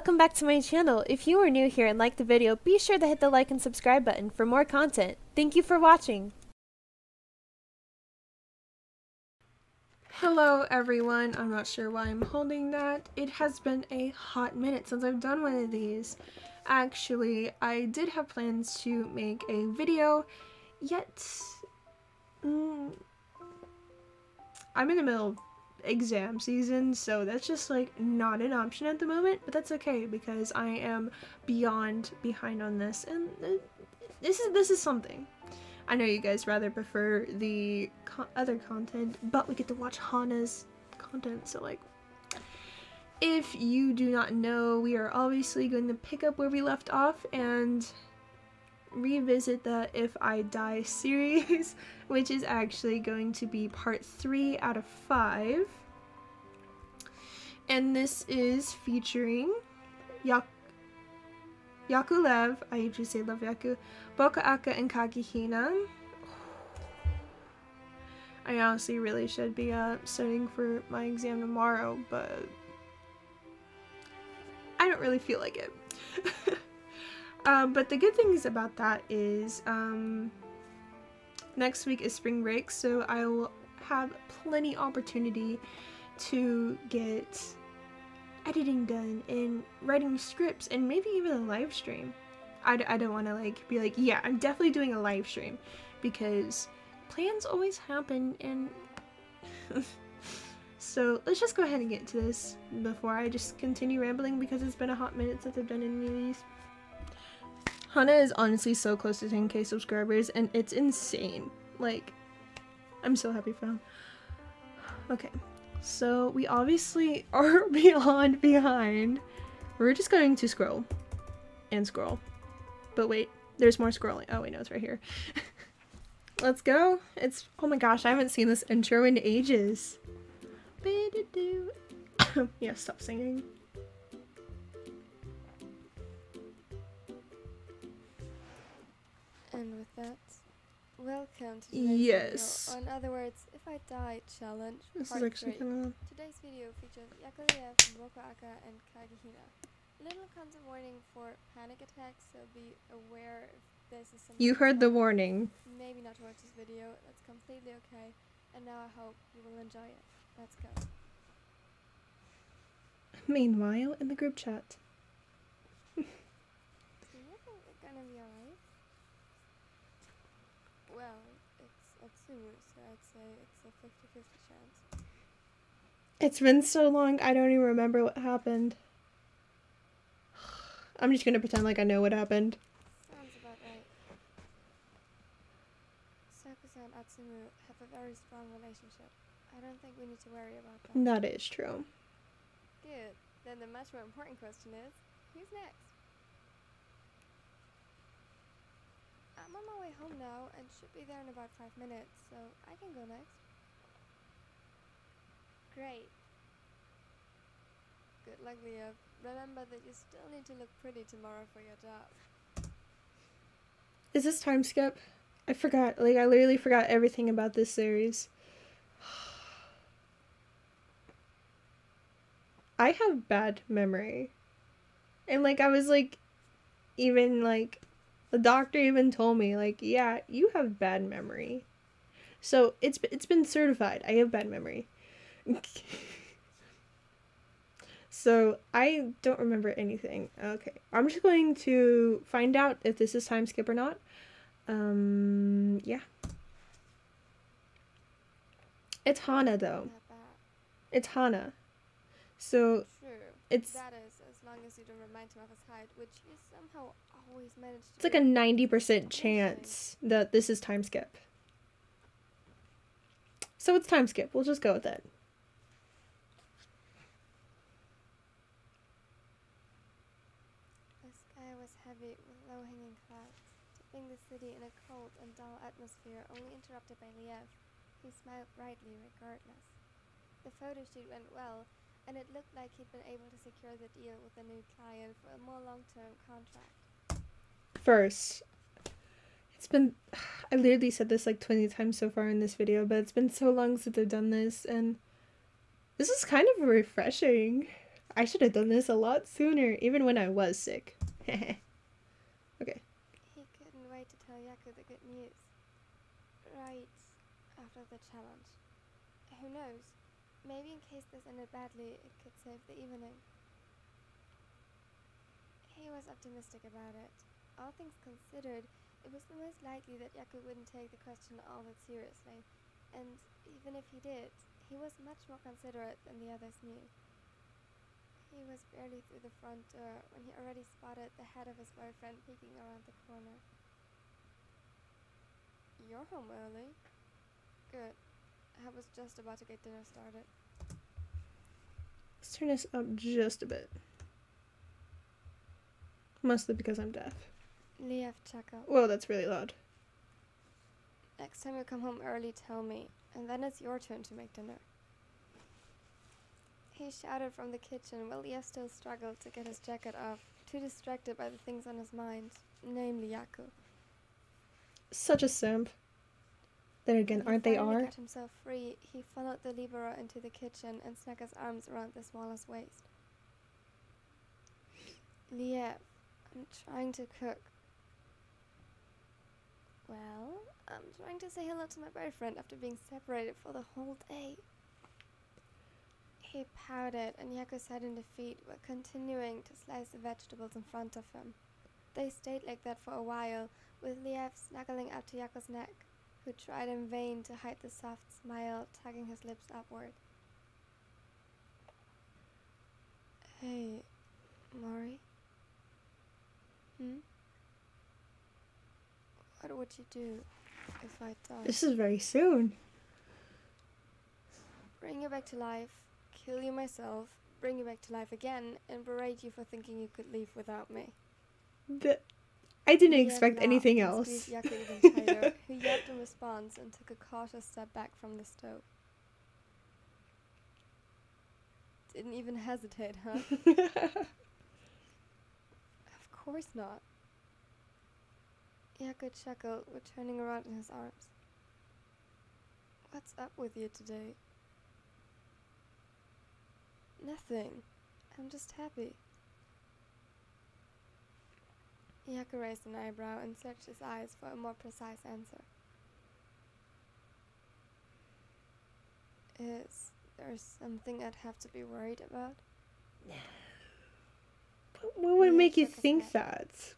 welcome back to my channel. If you are new here and like the video, be sure to hit the like and subscribe button for more content. Thank you for watching. Hello everyone, I'm not sure why I'm holding that. It has been a hot minute since I've done one of these. Actually, I did have plans to make a video, yet mm, I'm in the middle exam season, so that's just like not an option at the moment, but that's okay because I am beyond behind on this and uh, this is this is something. I know you guys rather prefer the co other content, but we get to watch Hana's content, so like, if you do not know, we are obviously going to pick up where we left off and revisit the If I Die series, which is actually going to be part 3 out of 5. And this is featuring Yak Yakulev, I usually say love Yaku, Boka Aka, and Kagehina. I honestly really should be uh, studying for my exam tomorrow, but I don't really feel like it. um, but the good things about that is um, next week is spring break, so I will have plenty opportunity to get editing done and writing scripts and maybe even a live stream. I d- I don't want to like be like, yeah, I'm definitely doing a live stream because plans always happen and so let's just go ahead and get into this before I just continue rambling because it's been a hot minute since I've done any of these. Hana is honestly so close to 10k subscribers and it's insane. Like, I'm so happy for him. Okay, so we obviously are beyond behind. We're just going to scroll and scroll. But wait, there's more scrolling. Oh wait, no, it's right here. Let's go. It's, oh my gosh, I haven't seen this intro in ages. yeah, stop singing. And with that, welcome to today's yes. video. Other words, if I die challenge. This is actually kind of Today's video features Yakulev, Bokaaka, and Kagehina. Little content warning for panic attacks, so be aware if this is something You heard the warning. Maybe not to watch this video, that's completely okay. And now I hope you will enjoy it. Let's go. Meanwhile, in the group chat. You think it's gonna be alright? Well, it's Atsumu, so I'd say it's a 50 50 chance. It's been so long, I don't even remember what happened. I'm just gonna pretend like I know what happened. Sounds about right. Sakusa and Atsumu have a very strong relationship. I don't think we need to worry about that. That is true. Good. Then the much more important question is, who's next? I'm on my way home now and should be there in about five minutes, so I can go next. Great. Good luck, Leo. Remember that you still need to look pretty tomorrow for your job. Is this time skip? I forgot. Like, I literally forgot everything about this series. I have bad memory. And, like, I was like, even like, the doctor even told me, like, yeah, you have bad memory. So, it's, it's been certified. I have bad memory. so, I don't remember anything. Okay. I'm just going to find out if this is time skip or not. Um, yeah. It's Hana though. It's Hana. So True. it's That is, as long as you don't remind him of his height, which you somehow always manage to it's like a ninety percent chance that this is time skip. So it's time skip. We'll just go with it. The sky was heavy with low-hanging clouds, tipping the city in a cold and dull atmosphere only interrupted by Liev, who smiled brightly regardless. The photo shoot went well, and it looked like he'd been able to secure the deal with a new client for a more long-term contract. First, it's been I literally said this like twenty times so far in this video, but it's been so long since I've done this, and this is kind of refreshing. I should have done this a lot sooner, even when I was sick. okay. He couldn't wait to tell Yaku the good news. Right after the challenge. Who knows? Maybe in case this ended badly, it could save the evening. He was optimistic about it. All things considered, it was the most likely that Yaku wouldn't take the question all that seriously. And even if he did, he was much more considerate than the others knew. He was barely through the front door when he already spotted the head of his boyfriend peeking around the corner. You're home early. Good. I was just about to get dinner started. Let's turn this up just a bit. Mostly because I'm deaf. Liev chuckled. Whoa, that's really loud. Next time you come home early, tell me, and then it's your turn to make dinner. He shouted from the kitchen while Liev still struggled to get his jacket off, too distracted by the things on his mind, namely Yaku. Such a simp. Then again, aren't they are? got himself free, he followed the libero into the kitchen and snuck his arms around the smallest waist. Liev, I'm trying to cook. Well, I'm trying to say hello to my boyfriend after being separated for the whole day. He pouted, and Yaku sat in defeat while continuing to slice the vegetables in front of him. They stayed like that for a while, with Liev snuggling up to Yaku's neck, who tried in vain to hide the soft smile tugging his lips upward. Hey, Mori? Hmm? What would you do if I died? This is very soon. Bring you back to life, kill you myself, bring you back to life again, and berate you for thinking you could leave without me. The- I didn't Liev expect anything else. squeezed Yaku even tighter, who yapped in response and took a cautious step back from the stove. Didn't even hesitate, huh? Of course not. Yaku chuckled, turning around in his arms. What's up with you today? Nothing. I'm just happy. Yaku raised an eyebrow and searched his eyes for a more precise answer. Is there something I'd have to be worried about? But what would make you think that?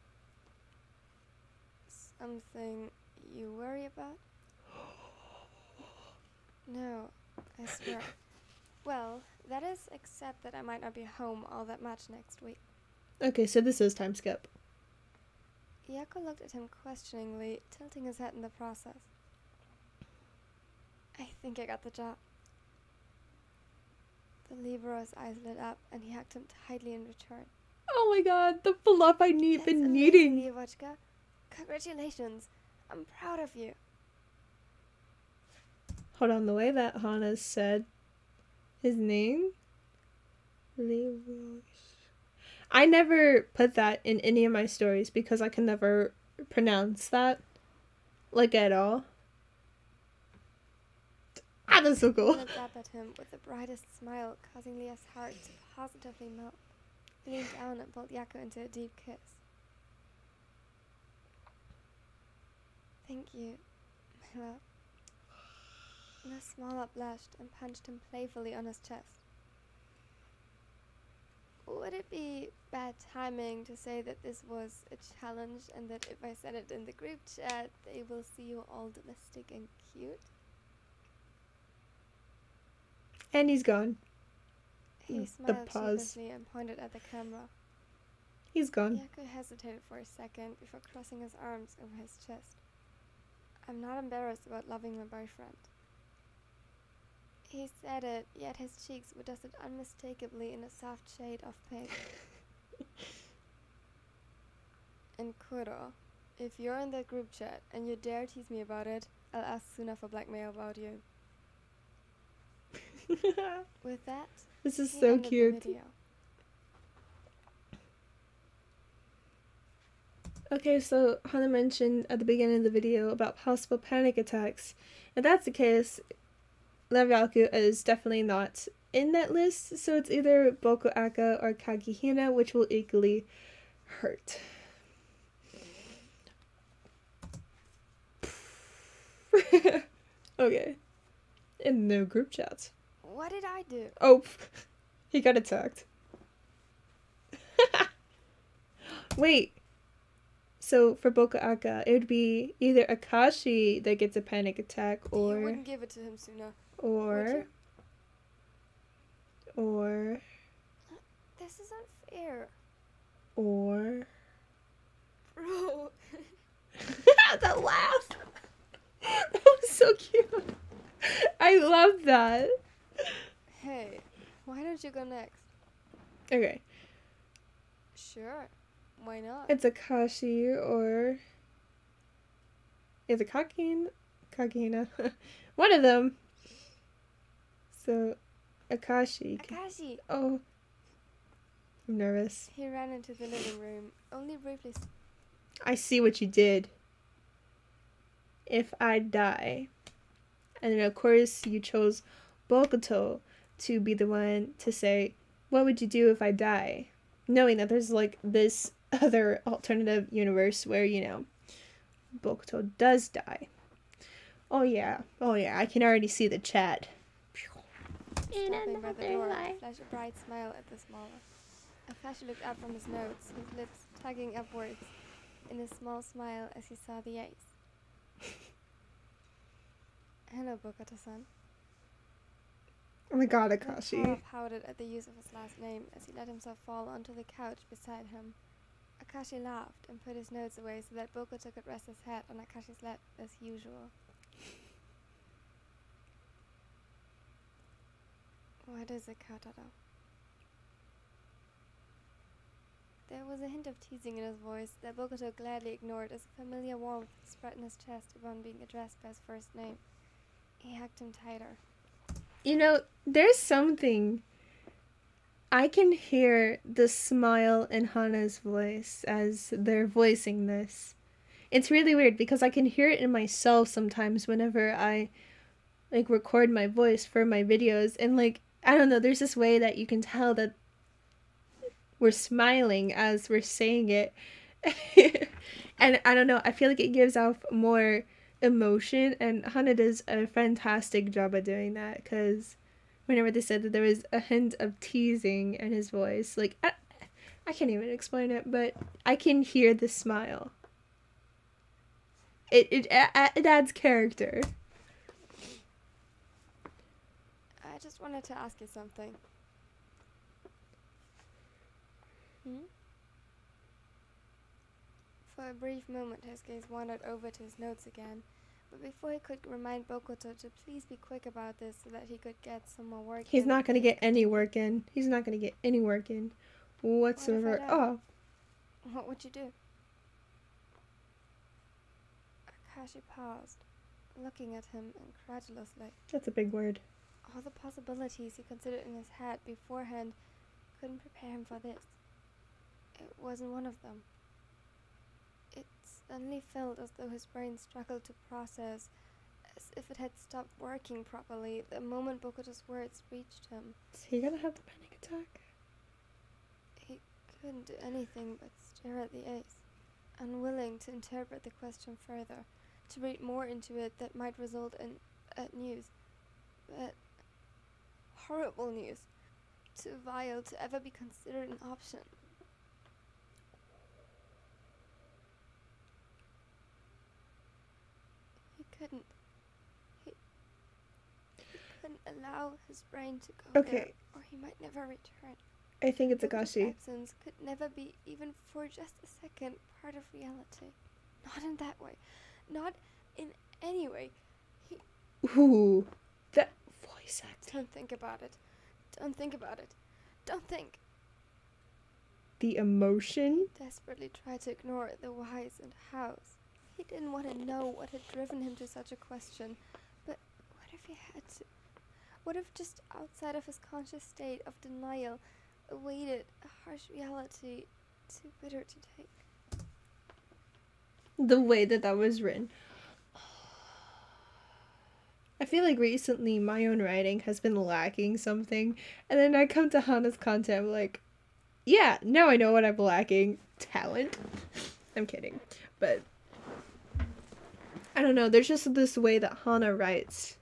Something you worry about? No, I swear. Well, that is except that I might not be home all that much next week. Okay, so this is time skip. Yaku looked at him questioningly, tilting his head in the process. I think I got the job. The libero's eyes lit up, and he hugged him tightly in return. Oh my god, the fluff I need That's been needing. Lievochka. Congratulations. I'm proud of you. Hold on, the way that Hana said his name. I never put that in any of my stories because I can never pronounce that. Like at all. Ah, that's so cool. Looked up at him with the brightest smile, causing Liev's heart to positively melt. Leaned down and pulled Yaku into a deep kiss. Thank you, my love. Nasmala blushed and punched him playfully on his chest. Would it be bad timing to say that this was a challenge and that if I send it in the group chat, they will see you all domestic and cute? And he's gone. He Mm, the smiled pause. sheepishly and pointed at the camera. He's gone. Yaku hesitated for a second before crossing his arms over his chest. I'm not embarrassed about loving my boyfriend. He said it, yet his cheeks were dusted unmistakably in a soft shade of pink. and Kuro, if you're in that group chat and you dare tease me about it, I'll ask Suna for blackmail about you. With that, this is so cute. Okay, so Hana mentioned at the beginning of the video about possible panic attacks. If that's the case, Lev is definitely not in that list, so it's either Boko Aka or Kagehina, which will equally hurt. okay. In no group chats. What did I do? Oh, he got attacked. Wait. So for Boko Aka, it would be either Akashi that gets a panic attack, you or wouldn't give it to him sooner. or or This is unfair, or Bro. that laugh. that was so cute. I love that. hey, why don't you go next? Okay, Sure. Why not? it's Akashi or is it Kakin? Kagina. One of them. So, Akashi. Akashi! Oh, I'm nervous. He ran into the living room, only briefly. I see what you did. If I die. And then, of course, you chose Bokuto to be the one to say, What would you do if I die? Knowing that there's like this other alternative universe where, you know, Bokuto does die. Oh, yeah. Oh, yeah. I can already see the chat. Stopping by the door, he flashed a bright smile at the smaller. Akashi looked up from his notes, his lips tugging upwards in a small smile as he saw the ace. Hello, Bokuto-san. Oh my god, Akashi. Akashi. pouted at the use of his last name as he let himself fall onto the couch beside him. Akashi laughed and put his notes away so that Bokuto could rest his head on Akashi's lap as usual. What is it, Kotaro? There was a hint of teasing in his voice that Bokuto gladly ignored as a familiar warmth spread in his chest upon being addressed by his first name. He hugged him tighter. You know, there's something. I can hear the smile in Hana's voice as they're voicing this. It's really weird because I can hear it in myself sometimes whenever I like record my voice for my videos and like I don't know, there's this way that you can tell that we're smiling as we're saying it. and I don't know, I feel like it gives off more emotion and Hana does a fantastic job at doing that because whenever they said that there was a hint of teasing in his voice like I, I can't even explain it but I can hear the smile it it, it adds character I just wanted to ask you something. Hmm? For a brief moment, his gaze wandered over to his notes again, but before he could remind Bokuto to please be quick about this so that he could get some more work in he's in, not gonna get any work in he's not gonna get any work in whatsoever don't? oh What would you do? Akashi paused, looking at him incredulously. that's a big word All the possibilities he considered in his head beforehand couldn't prepare him for this. It wasn't one of them. Suddenly felt as though his brain struggled to process, as if it had stopped working properly the moment Bokuto's words reached him. is he gonna have the panic attack He couldn't do anything but stare at the ace, unwilling to interpret the question further, to read more into it that might result in uh, news. But horrible news. Too vile to ever be considered an option. He couldn't. He, he couldn't allow his brain to go there, Okay. or he might never return. I think it's Akashi absence could never be, even for just a second, part of reality. Not in that way. Not in any way. He. Ooh that voice acting Don't think about it. Don't think about it. Don't think. the emotion Desperately try to ignore the whys and hows. He didn't want to know what had driven him to such a question. But what if he had to? What if just outside of his conscious state of denial awaited a harsh reality too bitter to take? the way that that was written. I feel like recently my own writing has been lacking something, and then I come to Hana's content, I'm like, yeah, now I know what I'm lacking talent. I'm kidding, but I don't know. There's just this way that Hana writes.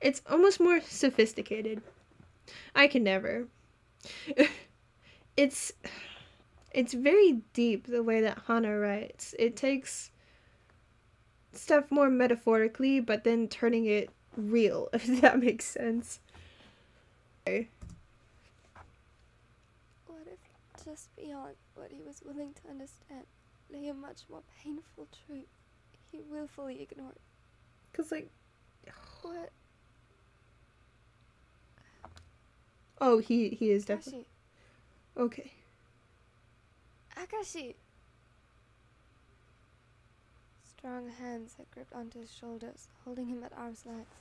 It's almost more sophisticated. I can never. it's it's very deep the way that Hana writes. It takes stuff more metaphorically, but then turning it real, if that makes sense. What if just beyond what he was willing to understand lay a much more painful truth he willfully ignored? Cause like, What? oh, he he is definitely okay. Akashi! Strong hands had gripped onto his shoulders, holding him at arm's length.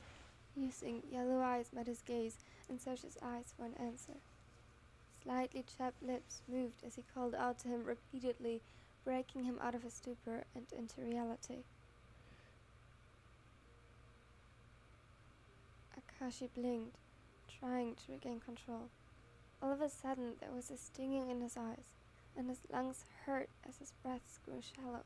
Using yellow eyes met his gaze and searched his eyes for an answer. Slightly chapped lips moved as he called out to him repeatedly, breaking him out of his stupor and into reality. Akashi blinked, trying to regain control. All of a sudden, there was a stinging in his eyes, and his lungs hurt as his breaths grew shallow.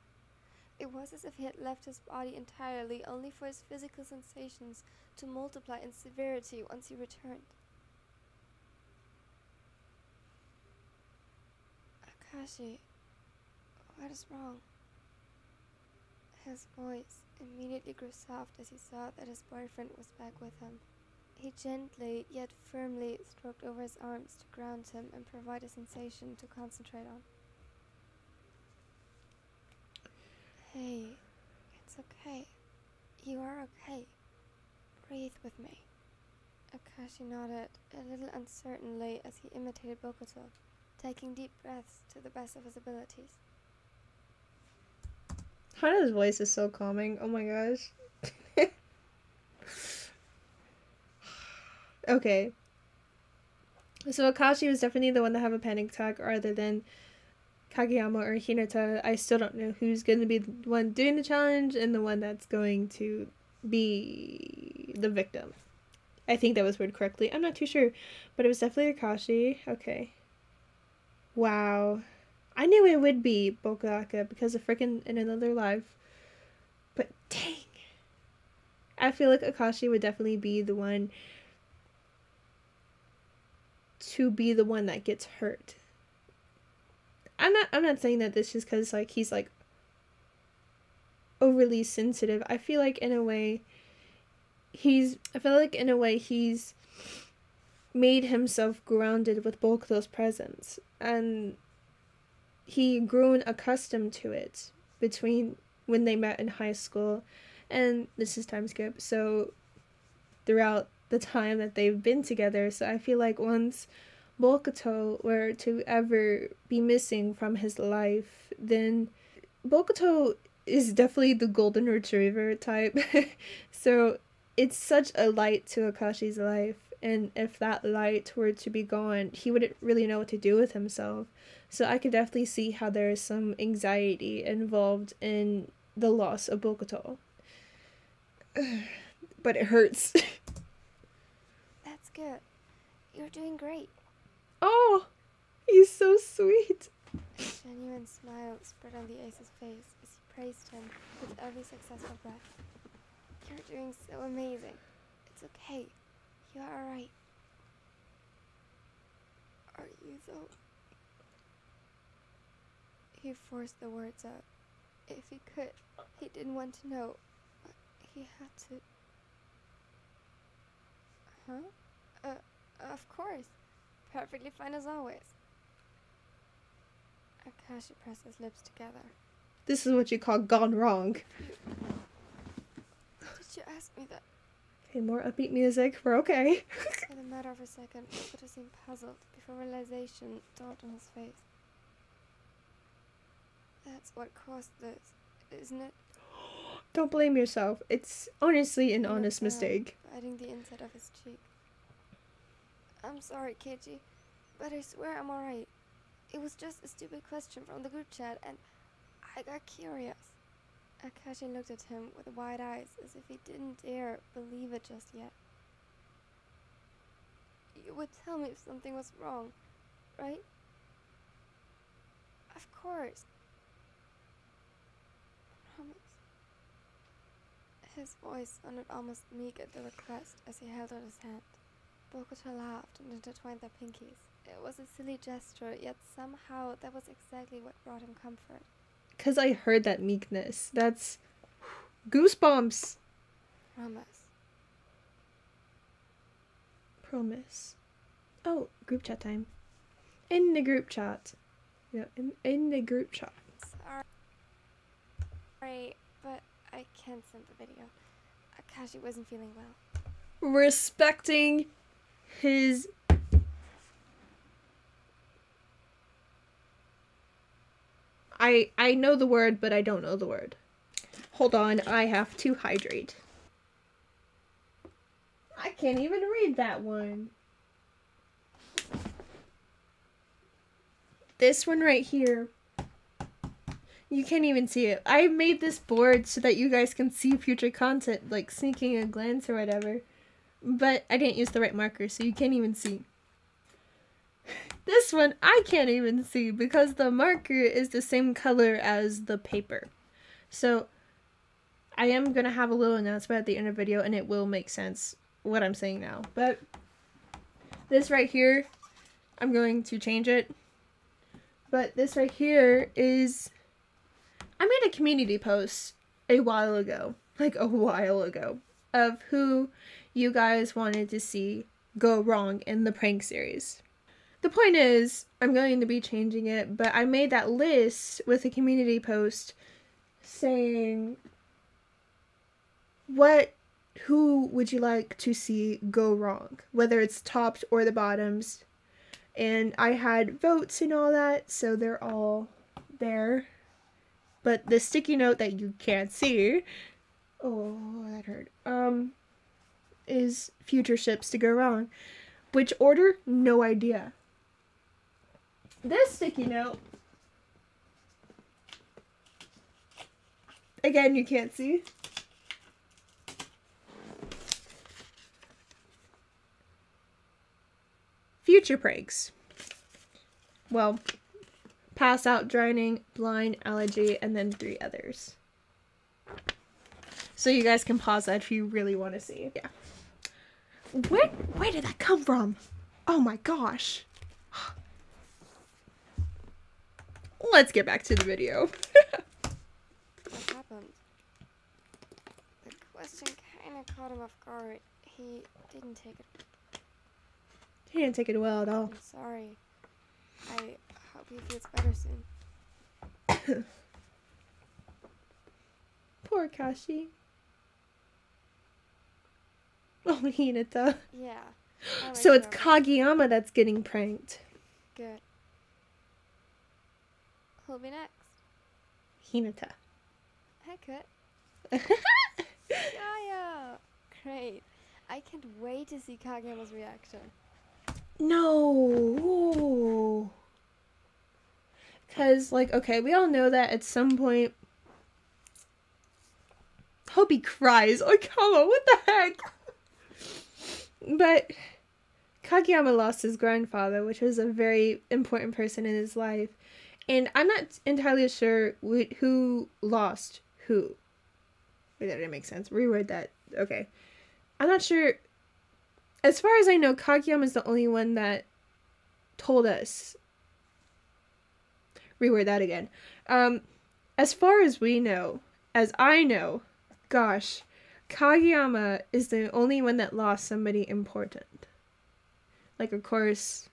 It was as if he had left his body entirely, only for his physical sensations to multiply in severity once he returned. Akashi, what is wrong? His voice immediately grew soft as he saw that his boyfriend was back with him. He gently yet firmly stroked over his arms to ground him and provide a sensation to concentrate on. Hey, it's okay. You are okay. Breathe with me. Akashi nodded, a little uncertainly as he imitated Bokuto, taking deep breaths to the best of his abilities. Hana's voice is so calming. Oh my gosh. Okay. So Akashi was definitely the one to have a panic attack rather than Kageyama or Hinata. I still don't know who's going to be the one doing the challenge and the one that's going to be the victim. I think that was worded correctly. I'm not too sure, but it was definitely Akashi. Okay. Wow. I knew it would be Bokuaka because of freaking in another life. But dang. I feel like Akashi would definitely be the one to be the one that gets hurt. I'm not I'm not saying that this is cuz like he's like overly sensitive. I feel like in a way he's I feel like in a way he's made himself grounded with both those presence and he grown accustomed to it between when they met in high school and this is time skip so throughout the time that they've been together so i feel like once bokuto were to ever be missing from his life then bokuto is definitely the golden retriever type so it's such a light to akashi's life and if that light were to be gone he wouldn't really know what to do with himself so I could definitely see how there is some anxiety involved in the loss of Bokuto. but it hurts. Good. You're doing great. oh, he's so sweet. A genuine smile spread on the ace's face as he praised him with every successful breath. You're doing so amazing. It's okay. You are alright. Are you though? He forced the words out. If he could, he didn't want to know, but he had to. Huh? Of course. Perfectly fine as always. Akashi pressed his lips together. This is what you call gone wrong. Did you ask me that? Okay, more upbeat music. We're okay. For the matter of a second, Bokuto seemed puzzled before realization dawned on his face. That's what caused this, isn't it? Don't blame yourself. It's honestly an honest mistake. Biting the inside of his cheek. I'm sorry, Keiji, but I swear I'm alright. It was just a stupid question from the group chat, and I got curious. Akashi looked at him with wide eyes as if he didn't dare believe it just yet. You would tell me if something was wrong, right? Of course. Promise. His voice sounded almost meek at the request as he held out his hand. Bokuto laughed and intertwined their pinkies. It was a silly gesture, yet somehow that was exactly what brought him comfort. Because I heard that meekness. That's goosebumps. Promise. Promise. Oh, group chat time. In the group chat. Yeah, in, in the group chat. Sorry, but I can't send the video. Akashi wasn't feeling well. Respecting his I I know the word, but I don't know the word. Hold on, I have to hydrate. I can't even read that one. This one right here. You can't even see it. I made this board so that you guys can see future content, like sneaking a glance or whatever. But I didn't use the right marker, so you can't even see. This one I can't even see because the marker is the same color as the paper. So I am going to have a little announcement at the end of the video and it will make sense what I'm saying now. But this right here, I'm going to change it. But this right here is, I made a community post a while ago, like a while ago, of who you guys wanted to see go wrong in the prank series. The point is, I'm going to be changing it, but I made that list with a community post saying what who would you like to see go wrong, whether it's tops or the bottoms. And I had votes and all that, so they're all there. But the sticky note that you can't see, oh, that hurt. Um, is future ships to go wrong. Which order? No idea. This sticky note. Again, you can't see. Future pranks. Well, pass out, drowning, blind, allergy, and then three others. So you guys can pause that if you really want to see. Yeah. Where where did that come from? Oh my gosh. Let's get back to the video. What happened? The question kinda caught him off guard. He didn't take it. he didn't take it well at all. I'm sorry. I hope he feels better soon. Poor Kashi. Oh, Hinata. Yeah. I'll So make it's. Kageyama that's getting pranked. Good. Who'll be next? Hinata. Haircut. Gaia! Great. I can't wait to see Kageyama's reaction. No. Cause like okay, we all know that at some point Hope he cries. Oh come on, what the heck? But Kageyama lost his grandfather, which was a very important person in his life. And I'm not entirely sure who lost who. Wait, that didn't make sense. Reword that. Okay. I'm not sure. As far as I know, Kageyama is the only one that told us. Reword that again. Um, as far as we know, as I know, gosh, Kageyama is the only one that lost somebody important. Like, of course,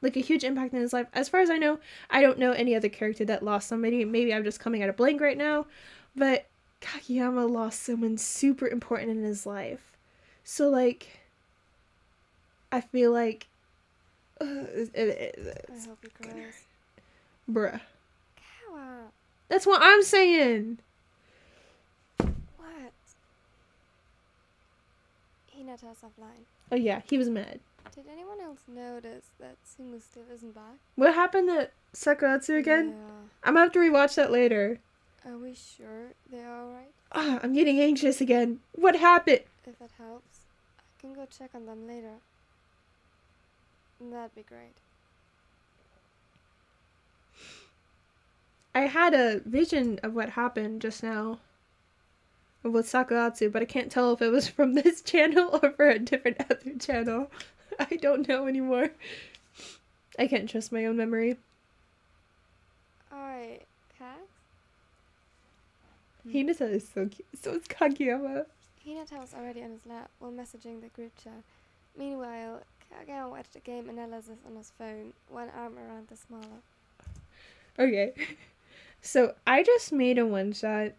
like a huge impact in his life. As far as I know, I don't know any other character that lost somebody. Maybe I'm just coming out of blank right now, but Kageyama lost someone super important in his life. So like, I feel like, uh, it, it, I hope he cries. bruh. That's what I'm saying. What? Hinata's offline. Oh yeah, he was mad. Did anyone else notice that Sumu still isn't back? What happened to Sakuratsu again? Yeah. I'm gonna have to rewatch that later. Are we sure they're alright? Ah, I'm getting anxious again. What happened? If that helps, I can go check on them later. That'd be great. I had a vision of what happened just now with Sakuratsu, but I can't tell if it was from this channel or for a different other channel. I don't know anymore. I can't trust my own memory. Alright, Cax? Hinata is so cute. So is Kageyama. Hinata was already on his lap while messaging the group chat. Meanwhile, Kageyama watched a game analysis on his phone, one arm around the smaller. Okay. So I just made a one shot.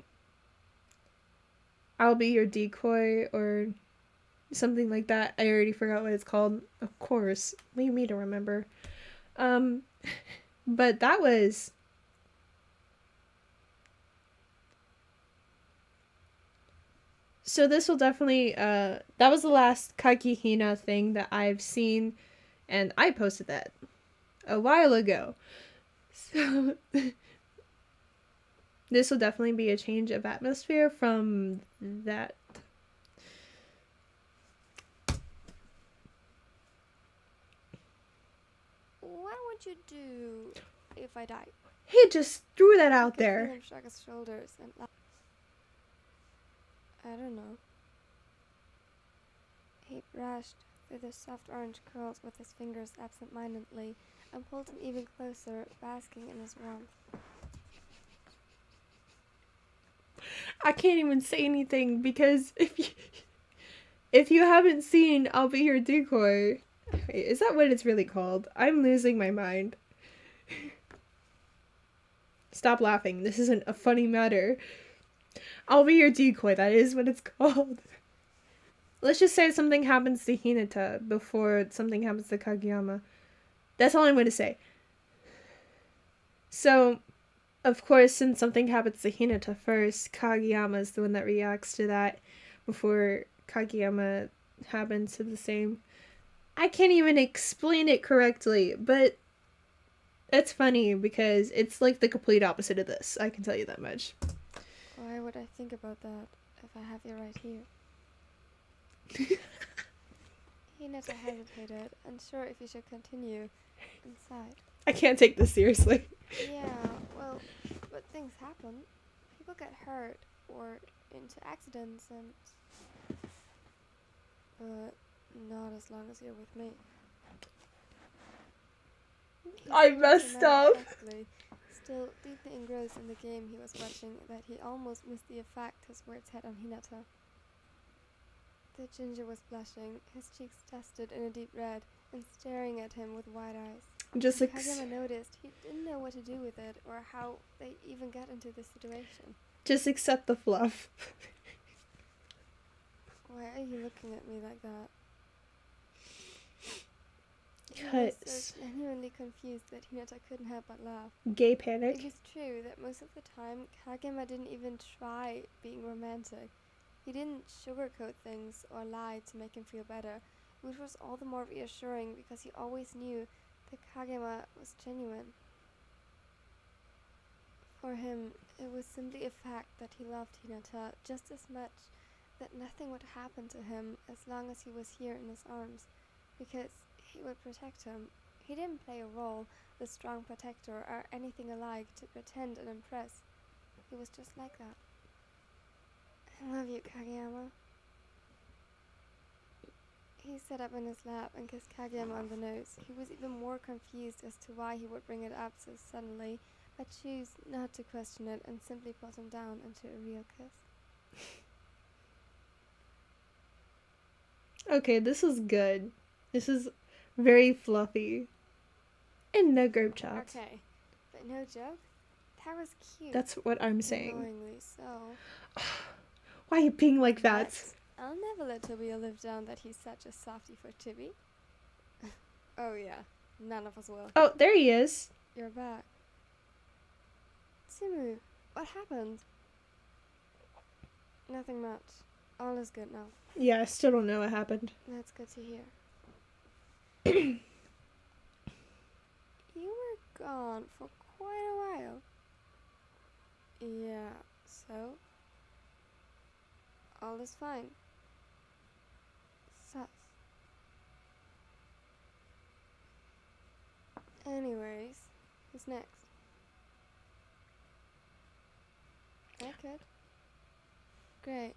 I'll be your decoy or something like that. I already forgot what it's called. Of course. Leave me to remember. Um but that was So this will definitely uh that was the last Kakihina thing that I've seen and I posted that a while ago. So this will definitely be a change of atmosphere from that. What would you do if I died? He just threw that out I there. shrug his shoulders and. I don't know. He brushed through the soft orange curls with his fingers absent-mindedly and pulled him even closer, basking in his warmth. I can't even say anything because if you if you haven't seen I'll be your decoy. Wait, is that what it's really called? I'm losing my mind. Stop laughing. This isn't a funny matter. I'll be your decoy. That is what it's called. Let's just say something happens to Hinata before something happens to Kageyama. That's all I'm going to say. So, of course, since something happens to Hinata first, Kageyama is the one that reacts to that before Kageyama happens to the same. I can't even explain it correctly, but it's funny because it's like the complete opposite of this. I can tell you that much. Why would I think about that if I have you right here? Hinata hesitated, unsure if he should continue, sighed. I can't take this seriously. Yeah, well, but things happen. People get hurt or into accidents and. But not as long as you're with me. He I messed up. Still deeply engrossed in the game he was watching, that he almost missed the effect his words had on Hinata. The ginger was blushing, his cheeks dusted in a deep red, and staring at him with wide eyes. Just When ex- Kageyama noticed he didn't know what to do with it or how they even got into this situation. just accept the fluff. Why are you looking at me like that? Because He was so genuinely confused that Hinata couldn't help but laugh. Gay panic. It is true that most of the time Kageyama didn't even try being romantic. He didn't sugarcoat things or lie to make him feel better, which was all the more reassuring because he always knew that Kageyama was genuine. For him, it was simply a fact that he loved Hinata just as much that nothing would happen to him as long as he was here in his arms, because he would protect him. He didn't play a role, the strong protector, or anything alike to pretend and impress. He was just like that. I love you, Kageyama. He sat up in his lap and kissed Kageyama on the nose. He was even more confused as to why he would bring it up so suddenly, but chose not to question it and simply put him down into a real kiss. Okay, this is good. This is very fluffy. In no group chat. Okay, but no joke, that was cute. That's what I'm saying. So. Why are you being like that? But I'll never let Tobio live down that he's such a softy for Tibby. oh yeah, none of us will. Oh, there he is. You're back. Simu, what happened? Nothing much. All is good now. Yeah, I still don't know what happened. That's good to hear. you were gone for quite a while. Yeah, so? All is fine. Anyways, who's next? I could. Great.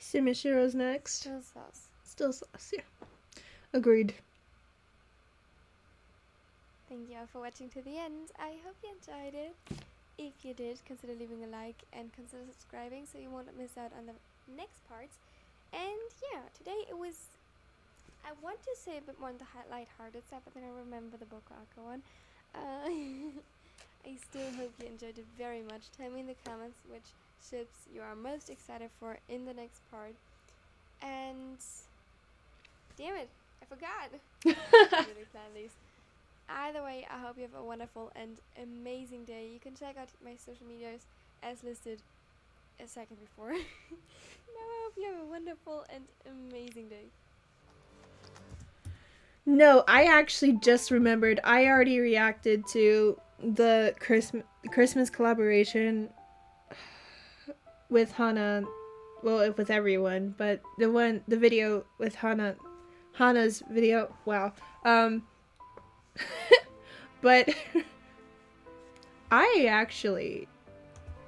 Simishiro's next. Still sauce. Still sus, yeah. Agreed. Thank you all for watching to the end. I hope you enjoyed it. If you did, consider leaving a like and consider subscribing so you won't miss out on the next parts. And yeah, today it was. I want to say a bit more on the light-hearted side, but then I remember the BokuAka one. Uh, I still hope you enjoyed it very much. Tell me in the comments which ships you are most excited for in the next part. And damn it, I forgot. I really planned these. Either way, I hope you have a wonderful and amazing day. You can check out my social medias as listed a second before. now I hope you have a wonderful and amazing day. No, I actually just remembered. I already reacted to the Christmas Christmas collaboration with Hana. Well, with everyone, but the one the video with Hana, Hana's video. Wow. Um. but I actually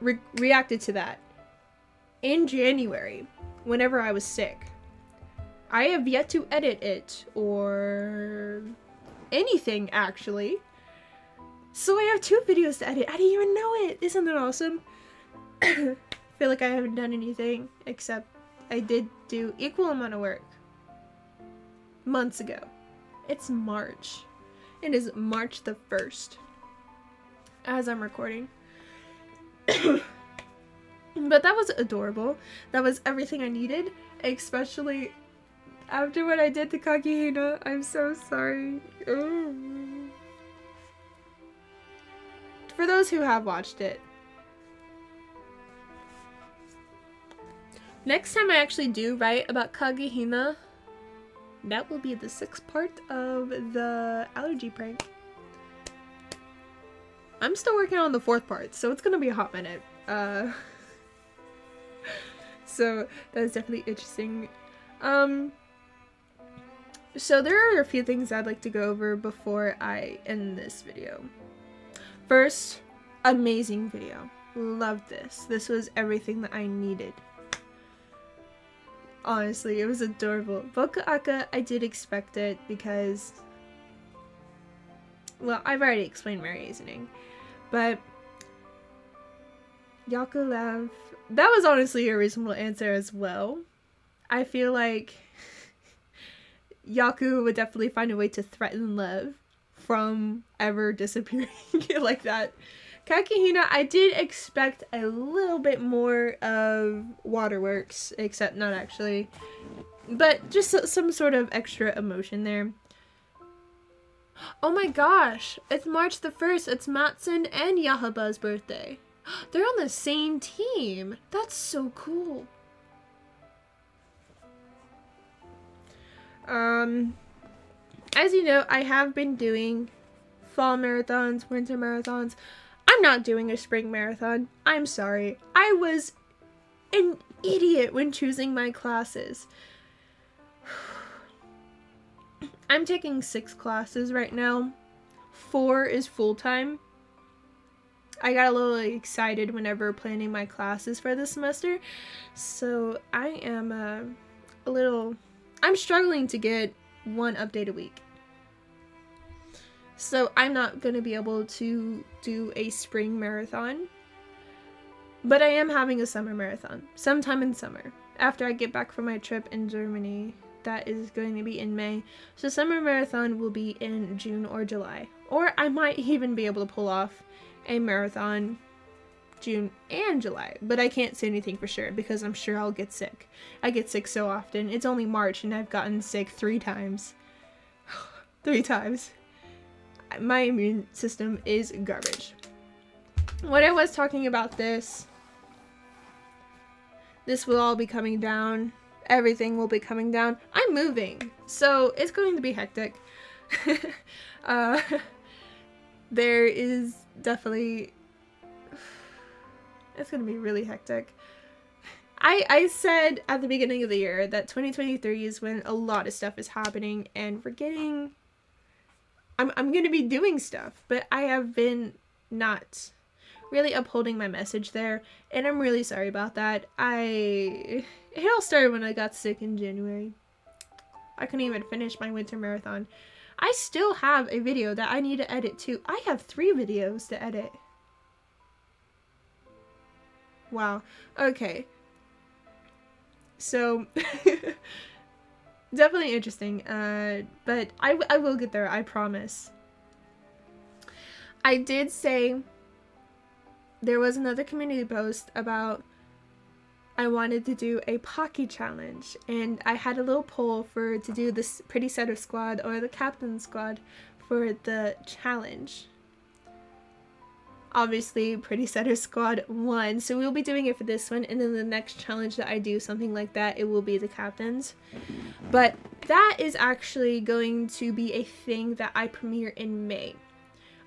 re- reacted to that in January whenever I was sick. I have yet to edit it or anything actually. So I have two videos to edit. I didn't even know it. Isn't that awesome? feel like I haven't done anything except I did do equal amount of work months ago. It's March. It is March the 1st as I'm recording. but that was adorable. That was everything I needed, especially after what I did to Kagehina. I'm so sorry. For those who have watched it, next time I actually do write about Kagehina, that will be the sixth part of the allergy prank. I'm still working on the fourth part, so it's gonna be a hot minute. Uh, so that is definitely interesting. Um, so there are a few things I'd like to go over before I end this video. First, amazing video. Loved this. This was everything that I needed. Honestly, it was adorable. Boku Aka, I did expect it because... Well, I've already explained Mary Azoning. But... Yakulev... That was honestly a reasonable answer as well. I feel like... Yaku would definitely find a way to threaten Lev from ever disappearing like that. Kagehina, I did expect a little bit more of Waterworks, except not actually. But just some sort of extra emotion there. Oh my gosh, it's March the 1st. It's Mattsun and Yahaba's birthday. They're on the same team. That's so cool. Um, as you know, I have been doing fall marathons, winter marathons. I'm not doing a spring marathon. I'm sorry. I was an idiot when choosing my classes. I'm taking six classes right now. Four is full time. I got a little excited whenever planning my classes for this semester. So I am uh, a little. I'm struggling to get one update a week. So I'm not going to be able to do a spring marathon. But I am having a summer marathon sometime in summer after I get back from my trip in Germany. That is going to be in May. So summer marathon will be in June or July. Or I might even be able to pull off a marathon June and July. But I can't say anything for sure because I'm sure I'll get sick. I get sick so often. It's only March and I've gotten sick 3 times. 3 times my immune system is garbage. When I was talking about this, this will all be coming down. Everything will be coming down. I'm moving, so it's going to be hectic. uh, there is definitely It's gonna be really hectic. I I said at the beginning of the year that 2023 is when a lot of stuff is happening and we're getting I'm I'm gonna be doing stuff, but I have been not really upholding my message there, and I'm really sorry about that. I it all started when I got sick in January. I couldn't even finish my winter marathon. I still have a video that I need to edit too. I have three videos to edit. Wow. Okay. So, definitely interesting. Uh, but I, I will get there, I promise. I did say there was another community post about I wanted to do a Pocky challenge, and I had a little poll for to do this Pretty Setter squad or the Captain squad for the challenge. Obviously, Pretty Setter squad 1. so we'll be doing it for this one, and then the next challenge that I do, something like that, it will be the captains. But that is actually going to be a thing that I premiere in May.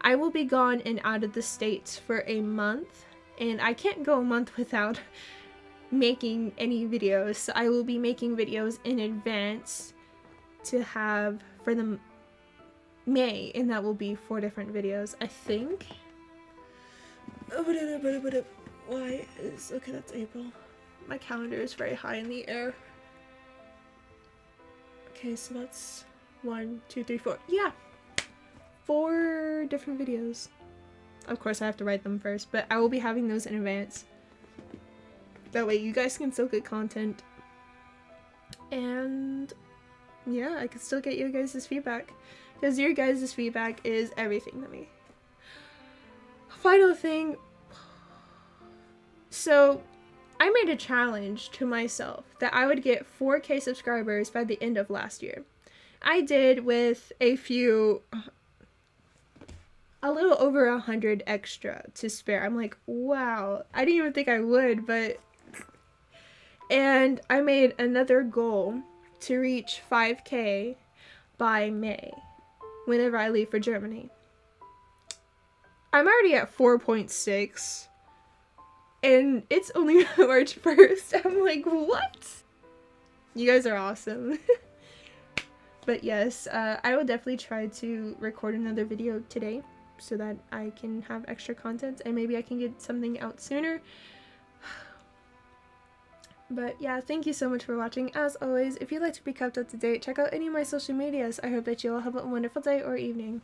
I will be gone and out of the States for a month, and I can't go a month without making any videos. So I will be making videos in advance to have for the May, and that will be four different videos, I think. Oh, uh, uh, uh, why is okay? That's April. My calendar is very high in the air. Okay, so that's one, two, three, four. Yeah, four different videos. Of course, I have to write them first, but I will be having those in advance. That way you guys can still get content. And yeah, I can still get you guys' feedback. Because your guys' feedback is everything to me. Final thing. So, I made a challenge to myself that I would get 4k subscribers by the end of last year. I did with a few a little over a hundred extra to spare. I'm like, wow, I didn't even think I would, but and I made another goal to reach 5k by May whenever I leave for Germany. I'm already at 4.6 and it's only March 1st. I'm like, what? You guys are awesome. but yes, uh, I will definitely try to record another video today so that I can have extra content and maybe I can get something out sooner. But yeah, thank you so much for watching. As always, if you'd like to be kept up to date, check out any of my social medias. I hope that you all have a wonderful day or evening.